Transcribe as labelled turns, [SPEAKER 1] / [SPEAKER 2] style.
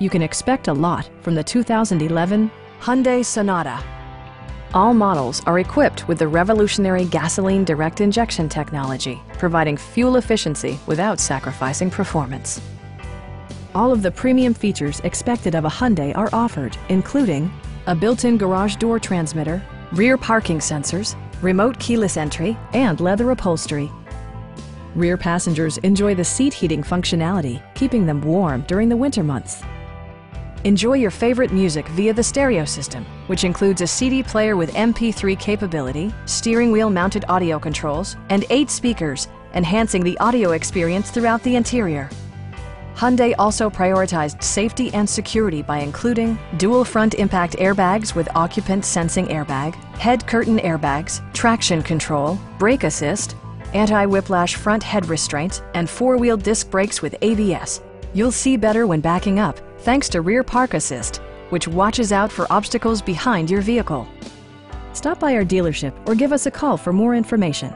[SPEAKER 1] you can expect a lot from the 2011 Hyundai Sonata. All models are equipped with the revolutionary gasoline direct injection technology, providing fuel efficiency without sacrificing performance. All of the premium features expected of a Hyundai are offered, including a built-in garage door transmitter, rear parking sensors, remote keyless entry, and leather upholstery. Rear passengers enjoy the seat heating functionality, keeping them warm during the winter months. Enjoy your favorite music via the stereo system, which includes a CD player with MP3 capability, steering wheel mounted audio controls, and eight speakers, enhancing the audio experience throughout the interior. Hyundai also prioritized safety and security by including dual front impact airbags with occupant sensing airbag, head curtain airbags, traction control, brake assist, anti-whiplash front head restraints, and four-wheel disc brakes with ABS. You'll see better when backing up thanks to Rear Park Assist, which watches out for obstacles behind your vehicle. Stop by our dealership or give us a call for more information.